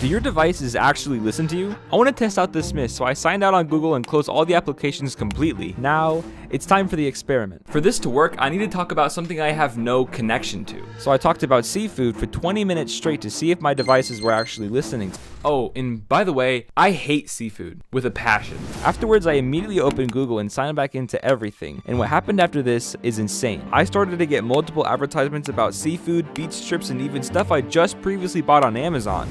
Do your devices actually listen to you? I want to test out this myth, so I signed out on Google and closed all the applications completely. Now, it's time for the experiment. For this to work, I need to talk about something I have no connection to. So I talked about seafood for 20 minutes straight to see if my devices were actually listening. Oh, and by the way, I hate seafood with a passion. Afterwards, I immediately opened Google and signed back into everything. And what happened after this is insane. I started to get multiple advertisements about seafood, beach trips, and even stuff I just previously bought on Amazon.